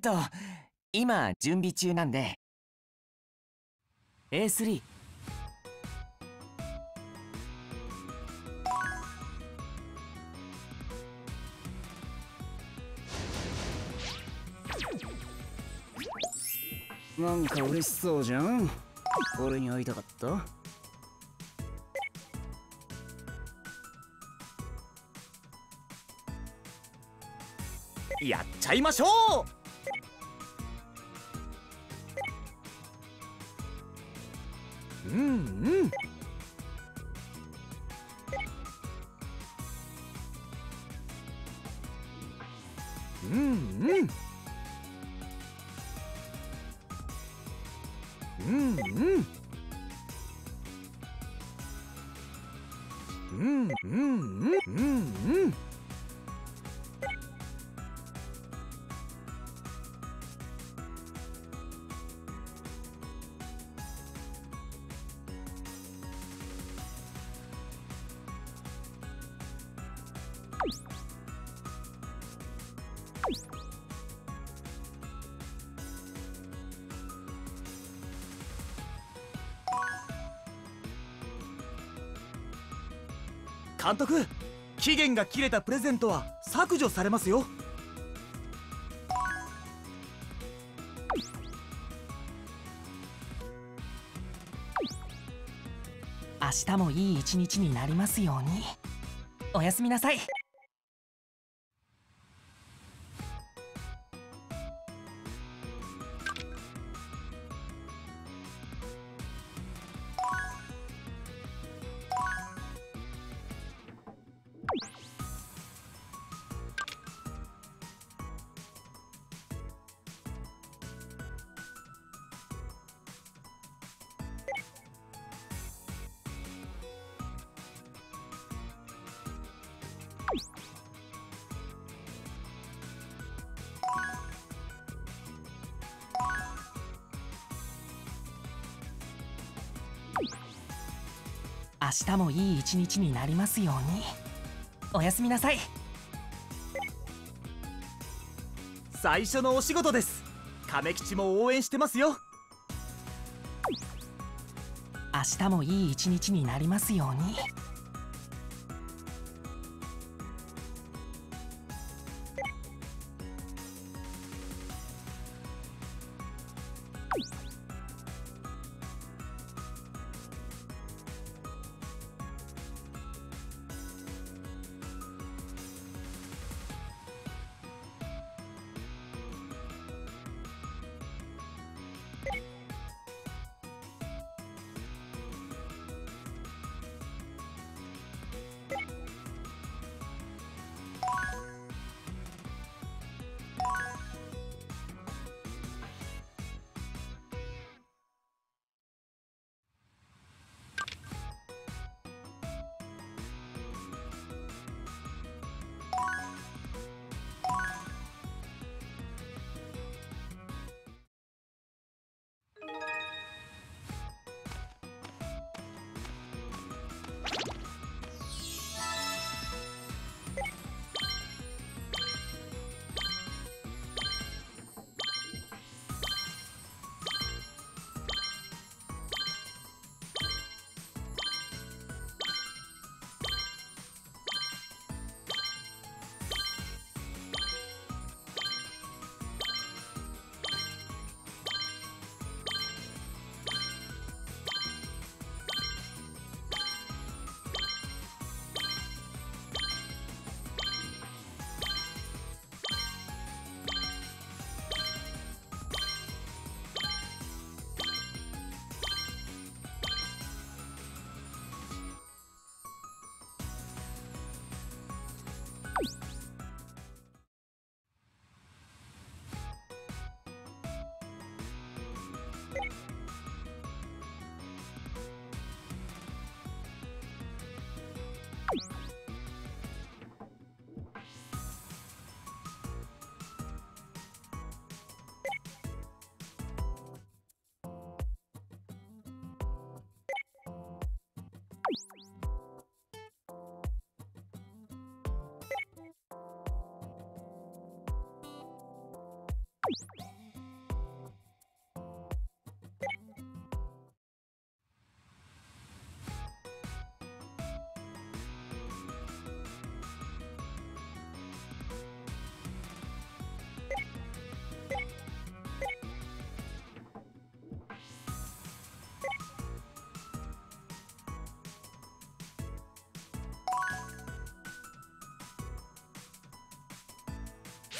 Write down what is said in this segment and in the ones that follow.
と今準備中なんで。A3 なんか嬉しそうじゃん。俺に会いたかった？やっちゃいましょううんうん。うんうん。うんうん。うんうん。うんうん。うんが切れたプレゼントは削除されますよ。明日もいい一日になりますように。おやすみなさい。明日もいい一日になりますように。おやすみなさい。最初のお仕事です。亀吉も応援してますよ。明日もいい一日になりますように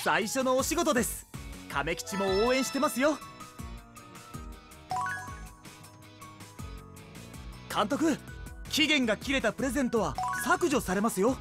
最初のお仕事です。亀吉も応援してますよ。監督期限が切れたプレゼントは削除されますよ。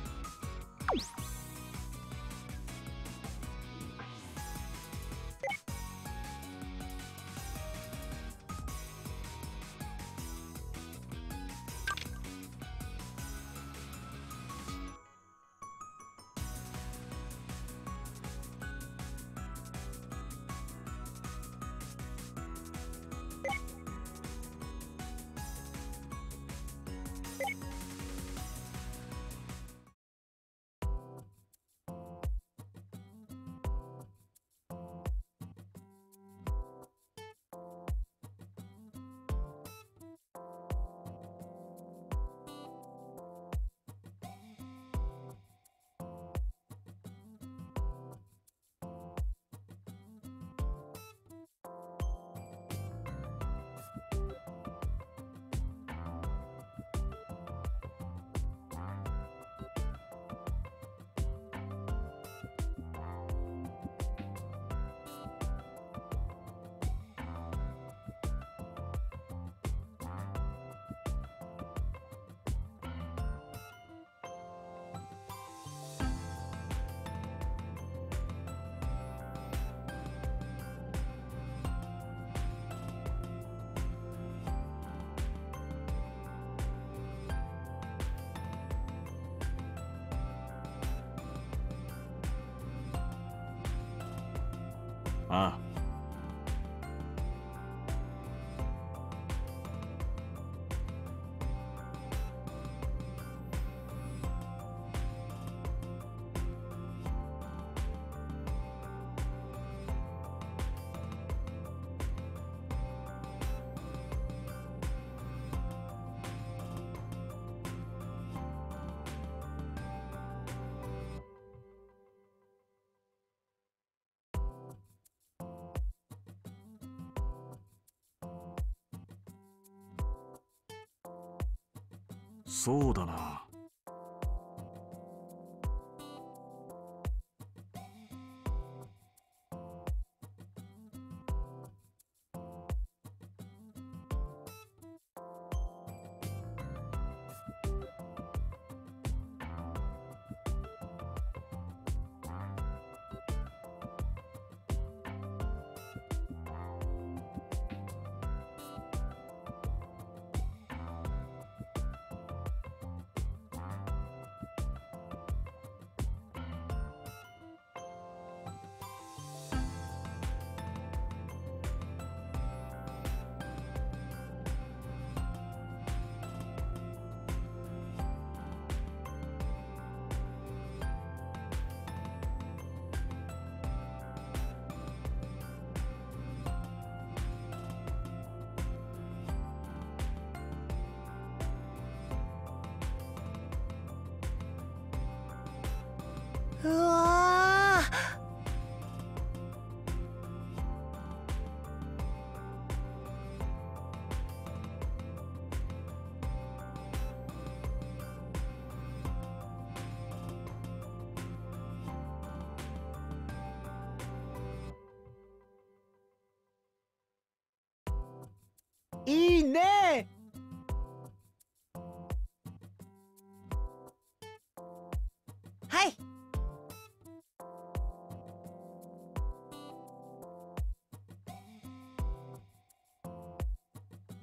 あそうだな。う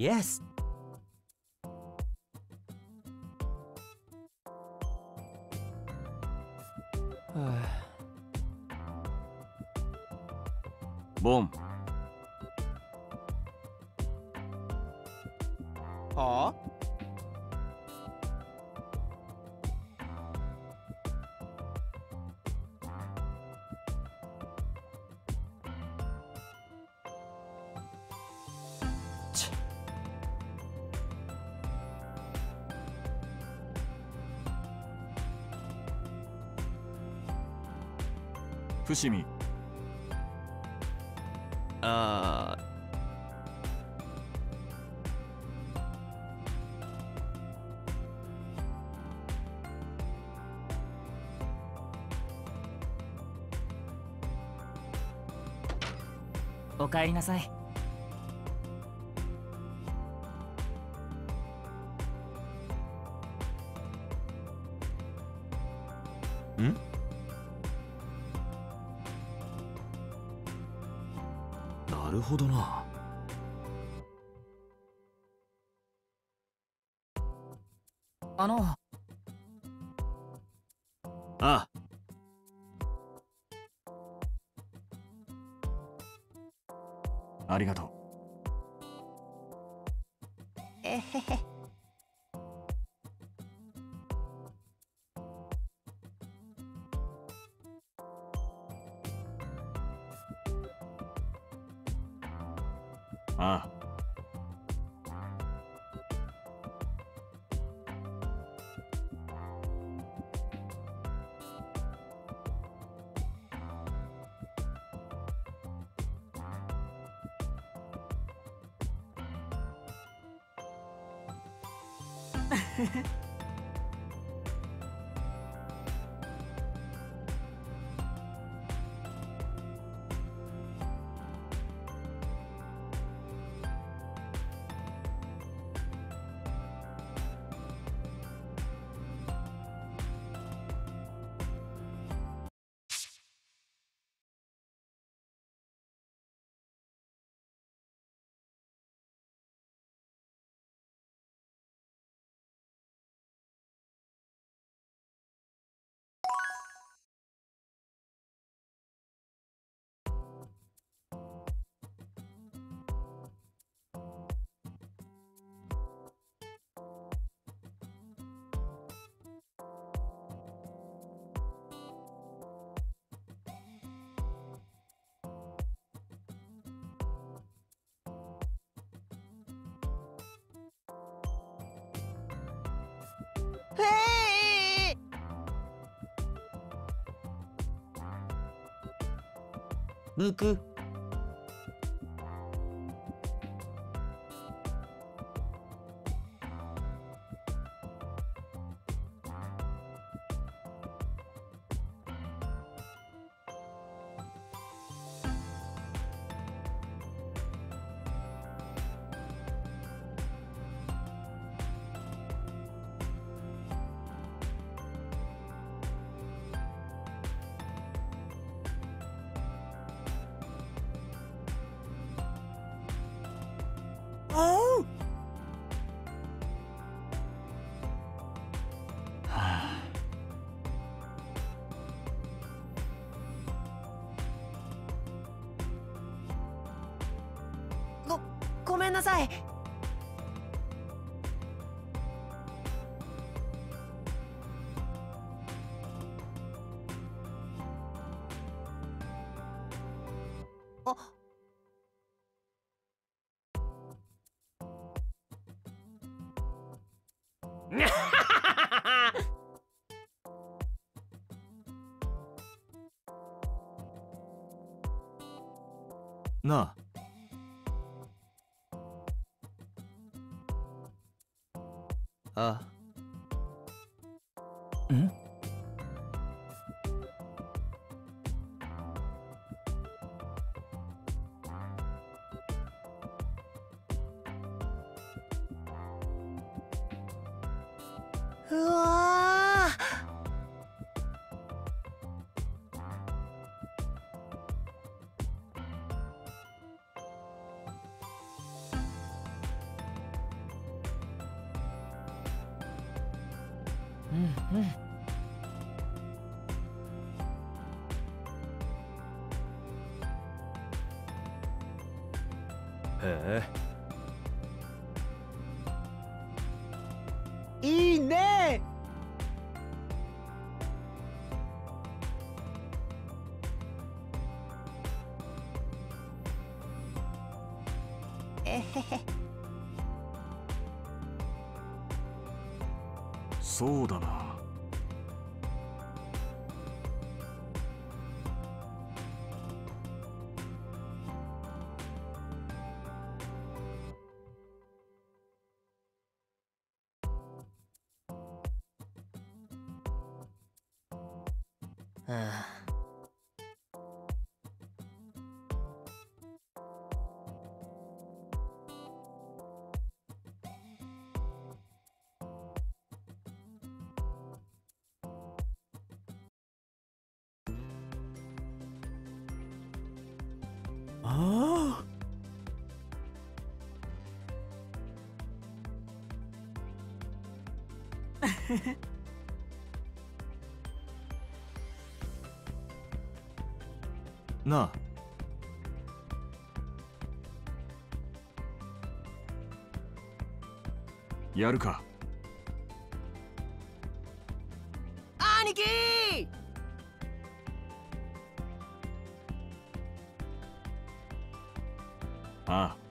イエ あおかえりなさい。なるほどな。あの。あ。ありがとえへへへえむく。うへえ。いいね。えへへ。そうだな なあ。やるか。兄貴！ああ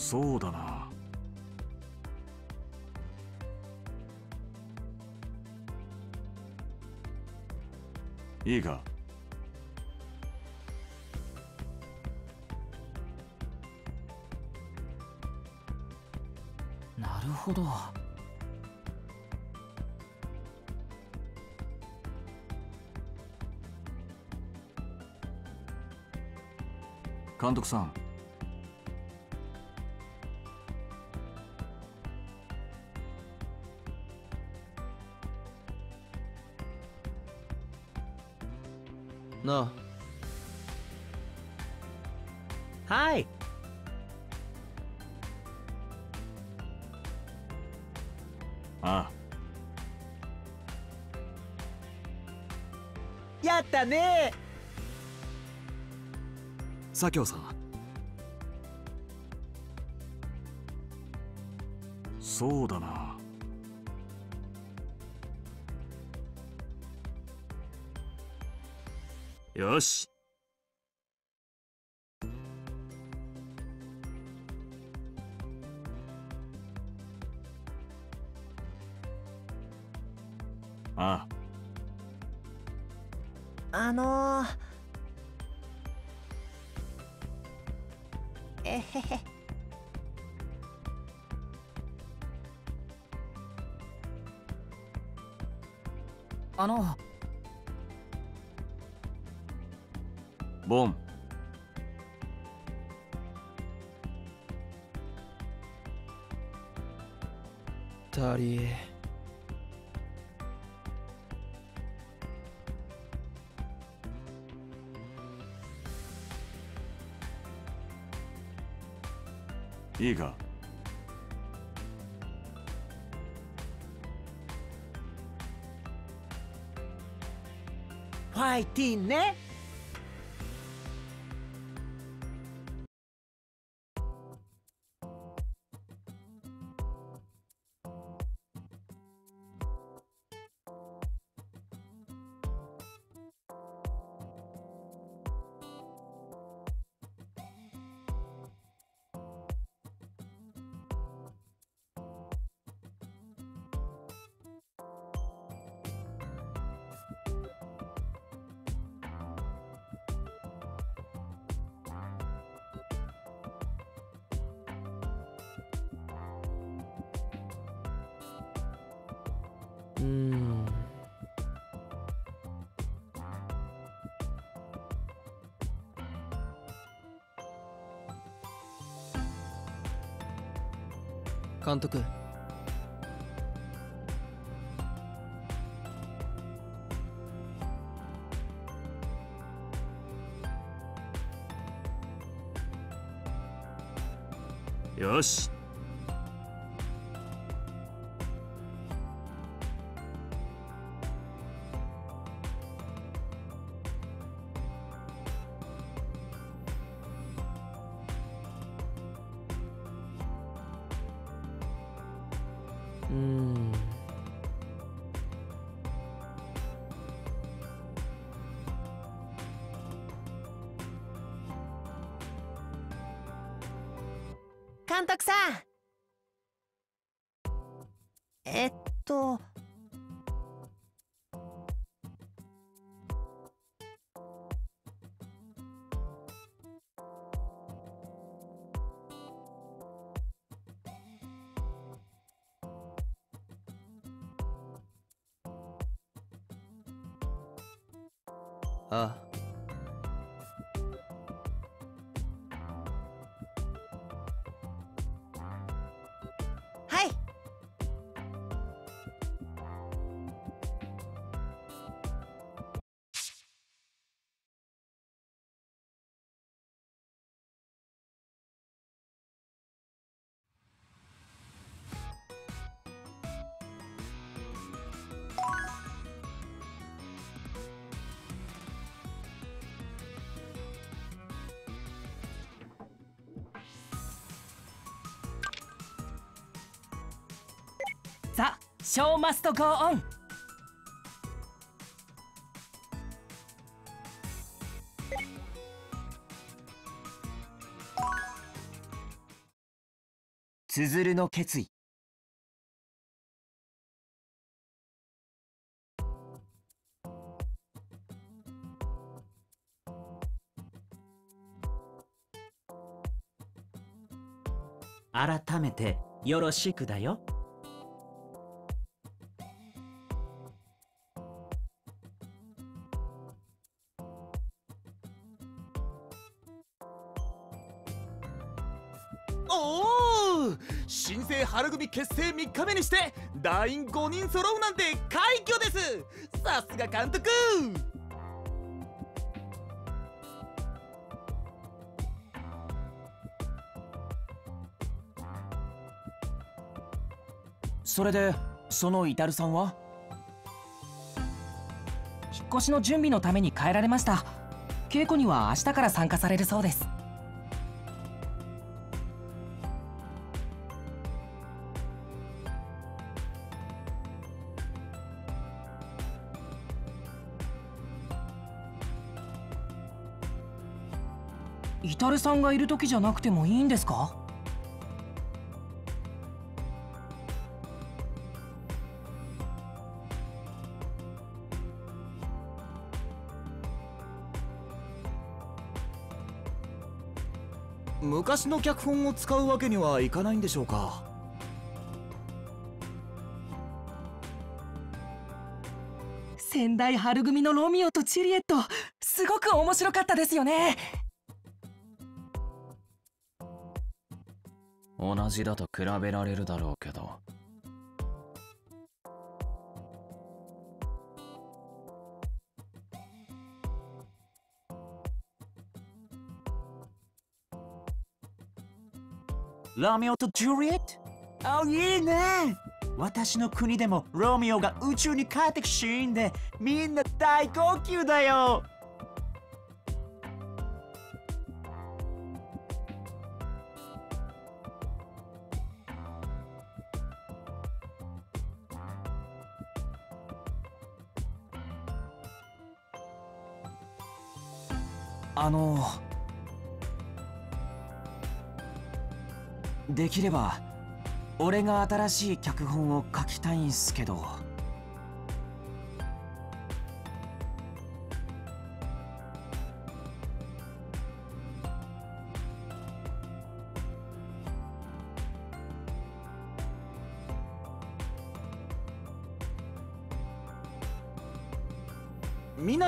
そうだな。いいか？なるほど。監督さんな。はい。ああ。やったね。左京さんよし。ああ。あのー、えへへ。あの。ボン。タリーいいか？ファイティーンね監督。よし。ザ・ショーマストゴーオン。つづるの決意。改めてよろしくだよ結成3日目にして団員5人揃うなんて快挙です。さすが監督。それでそのイタルさんは？引っ越しの準備のために帰られました。稽古には明日から参加されるそうです。ルさんがいる時じゃなくてもいいんですか？昔の脚本を使うわけにはいかないんでしょうか？仙台春組のロミオとジュリエットすごく面白かったですよねじだと比べられるだろうけど。ロミオとジュリエット？あいいね。私の国でもロミオが宇宙に帰ってくシーンでみんな大号泣だよ。あのできれば俺が新しい脚本を書きたいんすけど。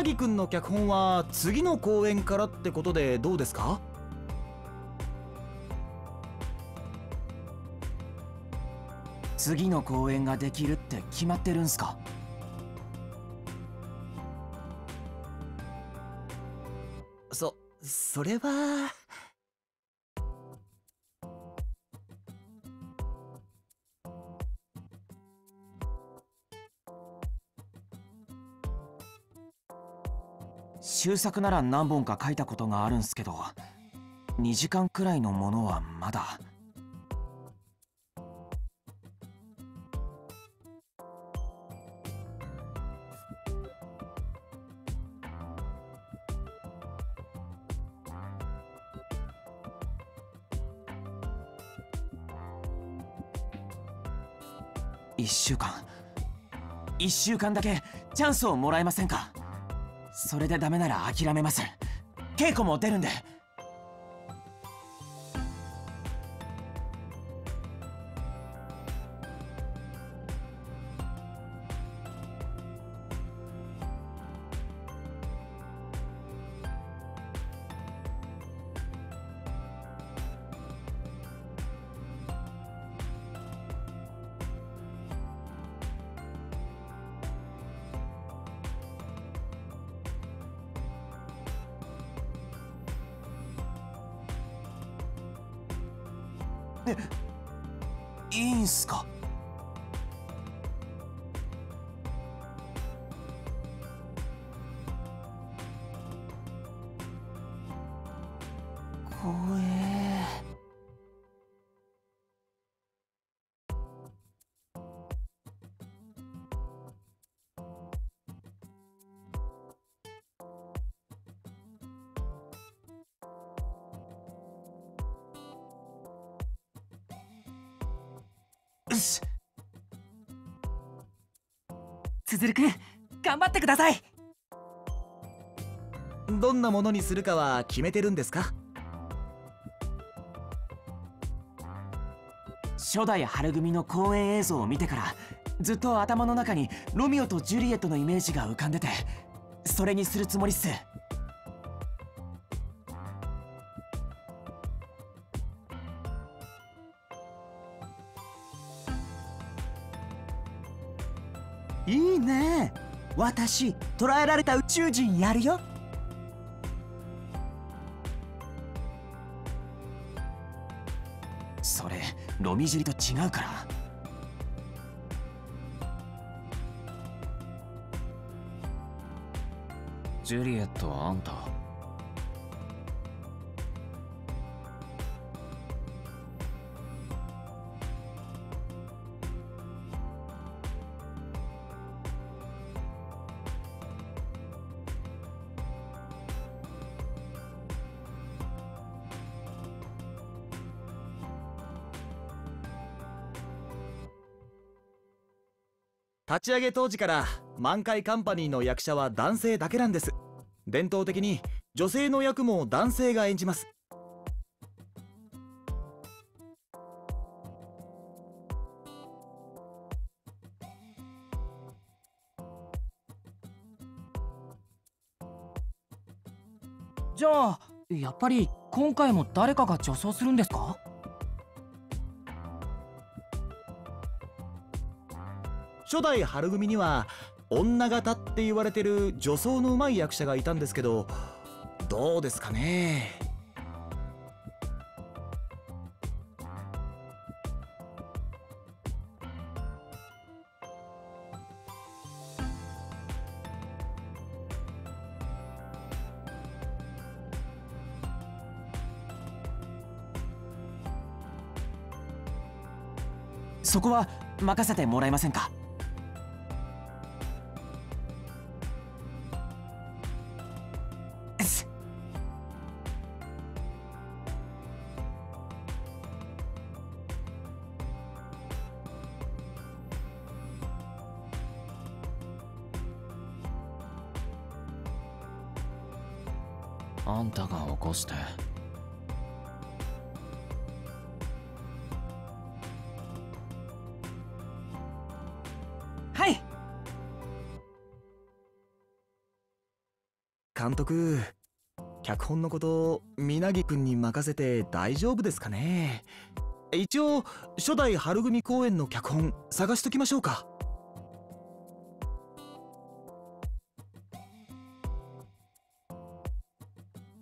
ぎくんの脚本は次の公演からってことでどうですか？次の公演ができるって決まってるんすか？そそれは終作なら何本か書いたことがあるんすけど2時間くらいのものはまだ。1週間。1週間だけチャンスをもらえませんか？それでダメなら諦めます稽古も出るんで。つづるくん頑張ってください。どんなものにするかは決めてるんですか？初代春組の公演映像を見てからずっと頭の中にロミオとジュリエットのイメージが浮かんでてそれにするつもりっすいいね。私捕らえられた宇宙人やるよ。それロミジリと違うから。ジュリエットはあんた。立ち上げ当時から満開カンパニーの役者は男性だけなんです。伝統的に女性の役も男性が演じます。じゃあやっぱり今回も誰かが女装するんですか？初代春組には女型って言われてる女装の上手い役者がいたんですけどどうですかねそこは任せてもらえませんか監督。脚本のこと皆木君に任せて大丈夫ですかね。一応初代春組公演の脚本探しときましょうか。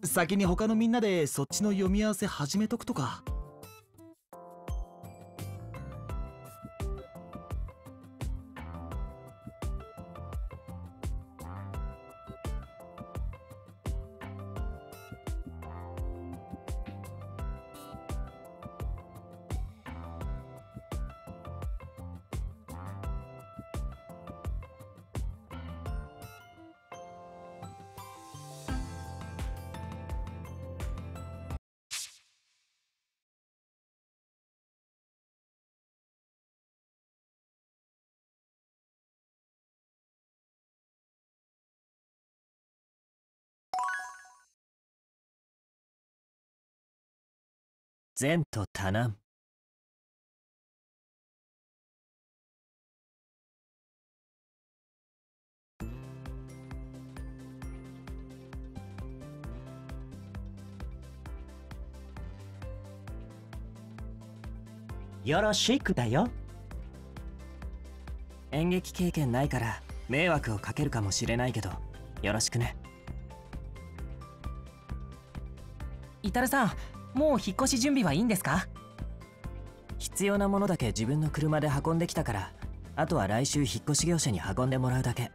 先に他のみんなでそっちの読み合わせ始めとくとか。善と多難。よろしくだよ。演劇経験ないから迷惑をかけるかもしれないけどよろしくね。イタルさんもう引っ越し準備はいいんですか？必要なものだけ自分の車で運んできたからあとは来週引っ越し業者に運んでもらうだけ。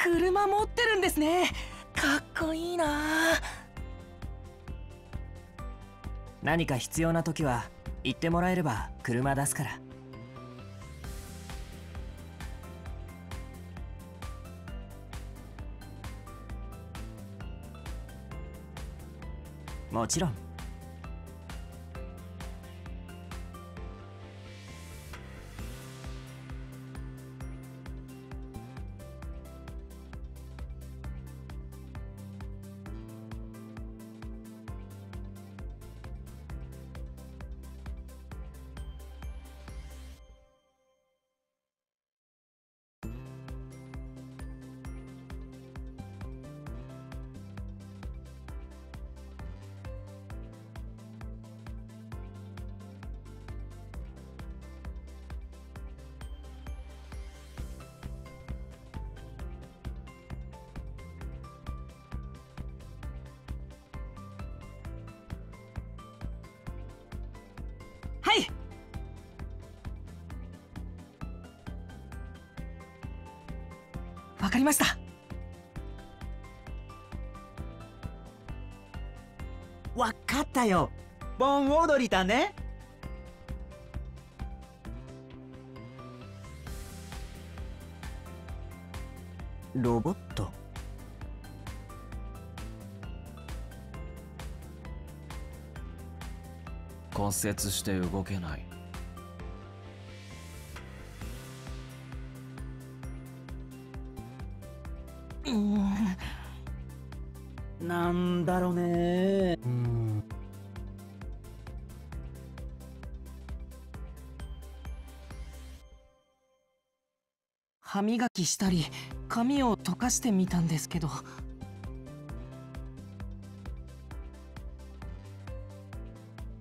車持ってるんですね。かっこいいな。何か必要な時は言ってもらえれば車出すからもちろん。わかったよ。盆踊りだね。ロボット。骨折して動けない。うーんなんだろうね。うん歯磨きしたり髪を溶かしてみたんですけど。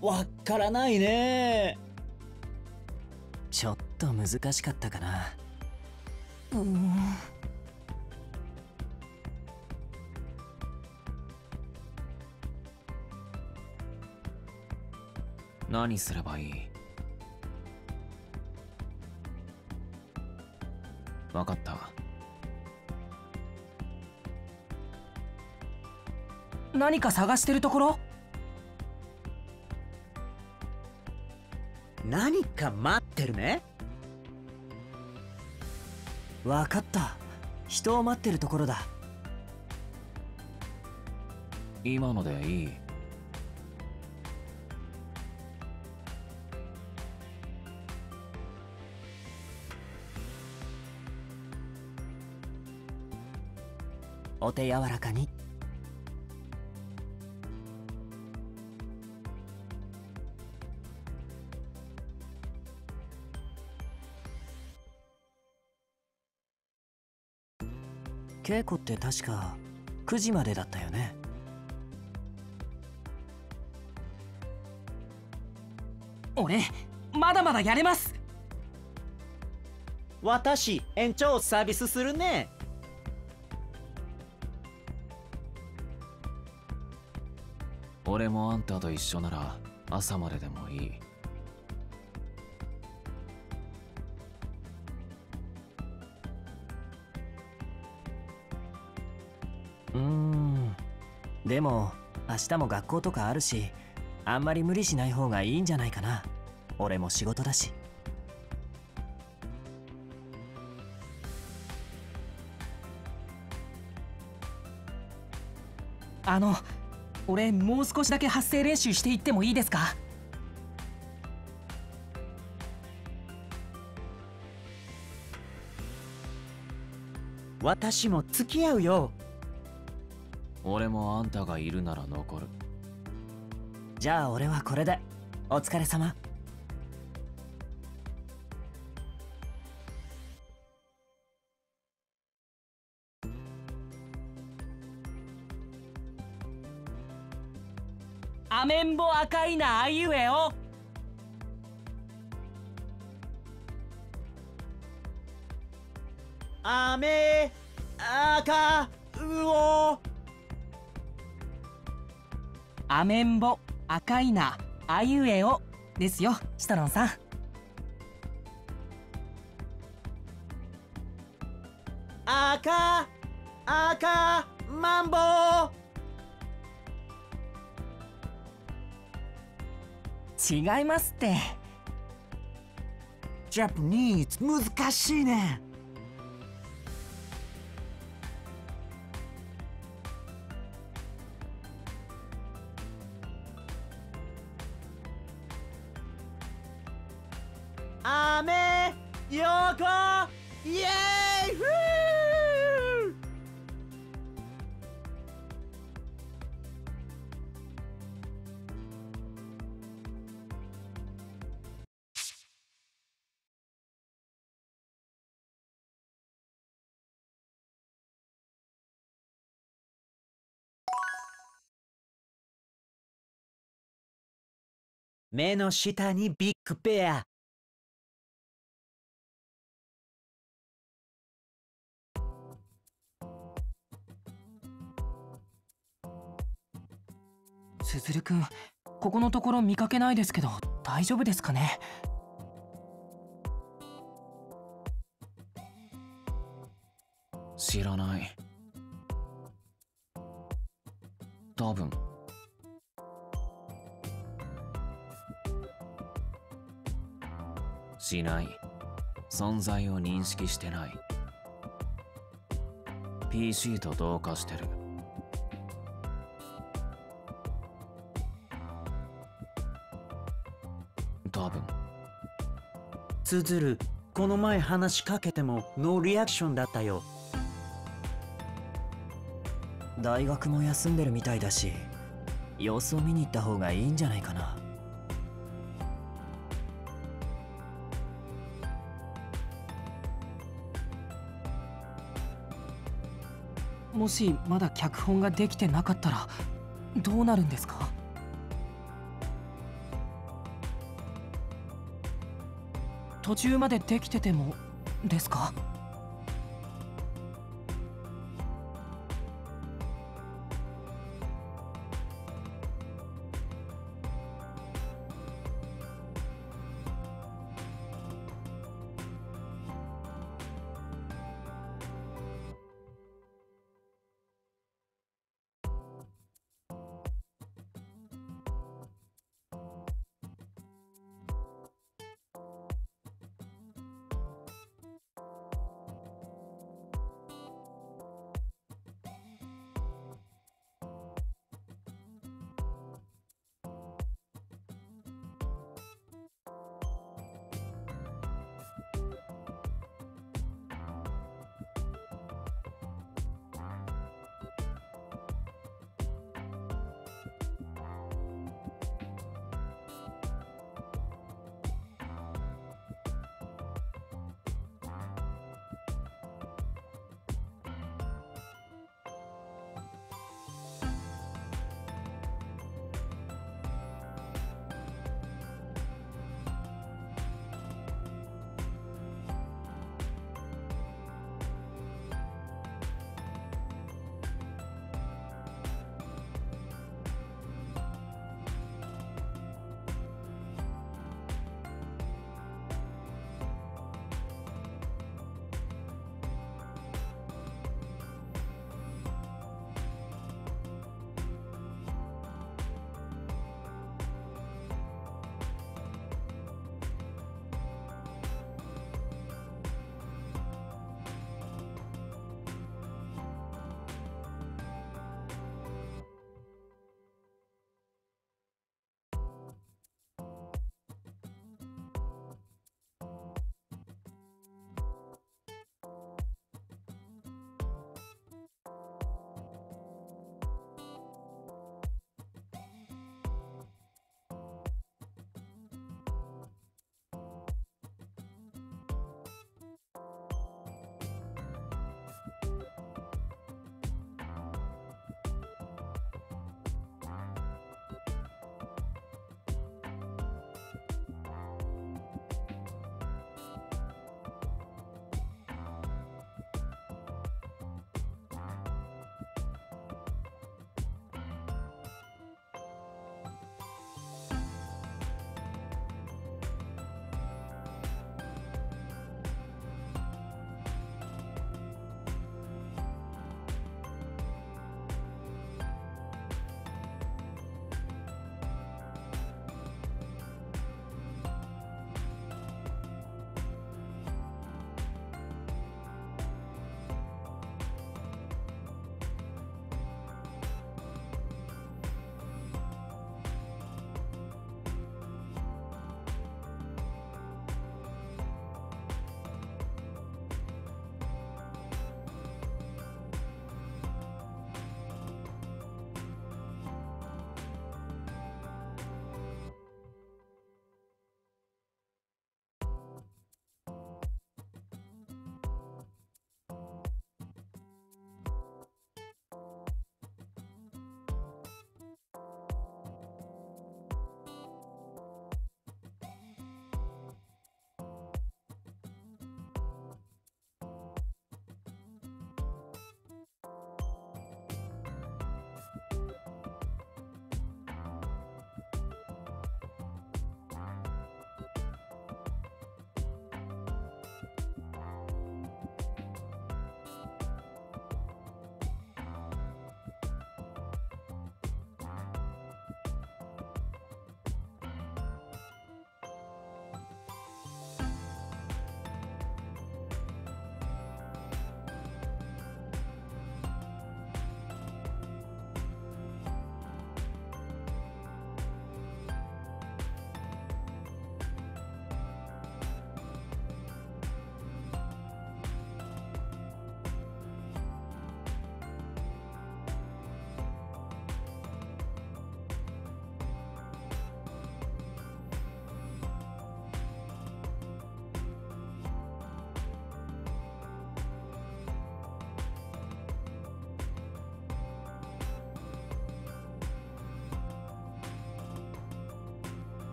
わからないね。ちょっと難しかったかな。うーん何すればいい？わかった。何か探してるところ？何か待ってるね。わかった。人を待ってるところだ。今のでいいお手柔らかに。稽古って確か9時までだったよね。俺まだまだやれます。私延長サービスするね俺もあんたと一緒なら朝まででもいい。うん。でも明日も学校とかあるしあんまり無理しない方がいいんじゃないかな。俺も仕事だし。あの俺もう少しだけ発声練習していってもいいですか？私も付き合うよ。俺もあんたがいるなら残る。じゃあ俺はこれで。お疲れ様アメンボ赤いなあいうえおあめあかうおアメンボ赤いなあいうえおですよシタロンさん。赤赤マンボウ違いますって。ジャパニーズ難しいね。雨よこイエーイ！目の下にビッグペア。すずるくんここのところ見かけないですけど大丈夫ですかね？知らない。多分。しない。存在を認識してない。PC と同化してる。多分。つづるこの前話しかけてもノーリアクションだったよ。大学も休んでるみたいだし様子を見に行った方がいいんじゃないかな。もしまだ脚本ができてなかったらどうなるんですか？途中までできててもですか？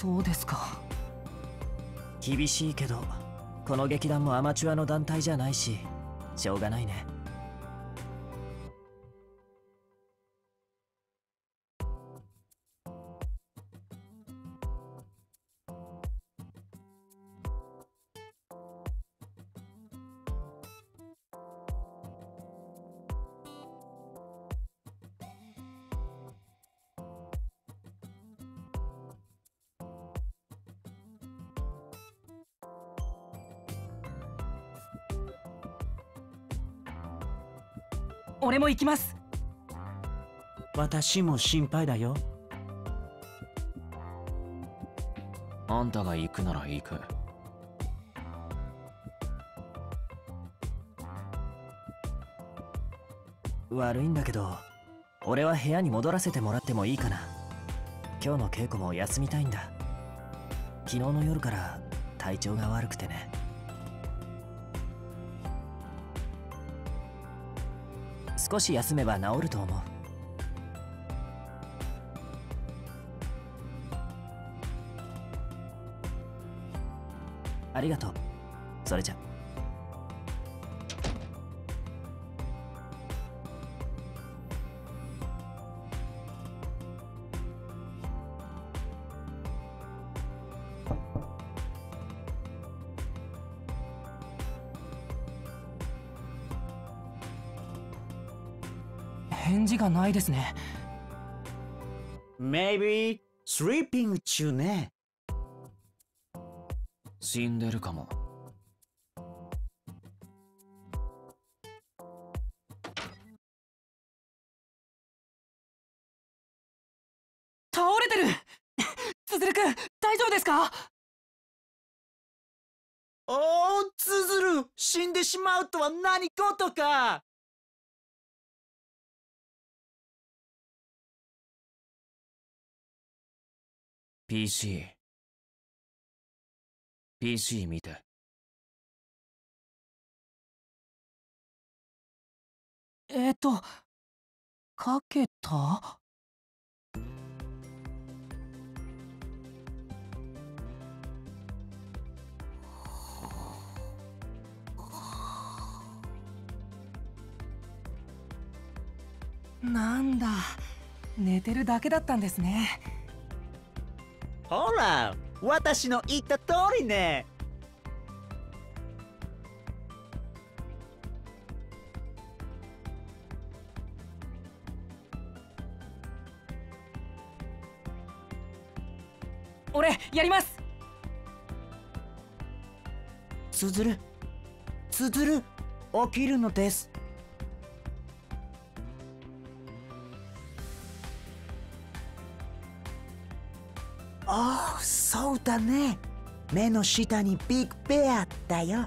そうですか。厳しいけどこの劇団もアマチュアの団体じゃないししょうがないね。俺も行きます。私も心配だよ。あんたが行くなら行く。悪いんだけど俺は部屋に戻らせてもらってもいいかな。今日の稽古も休みたいんだ。昨日の夜から体調が悪くてね少し休めば治ると思う。ありがとう。それじゃ。いですね。Maybe sleeping 中ね。死んでるかも。倒れてる。つづるくん大丈夫ですか？おおつづる。死んでしまうとは何事か PC PC 見て。えっ、とかけた？なんだ。寝てるだけだったんですね。ほら私の言った通りね。俺やります。つづるつづる起きるのですああそうだね。目の下にビッグベアだよ。